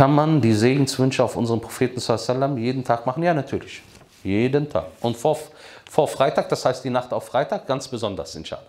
Kann man die Segenswünsche auf unseren Propheten sallam jeden Tag machen? Ja, natürlich. Jeden Tag. Und vor, vor Freitag, das heißt die Nacht auf Freitag, ganz besonders, inshallah.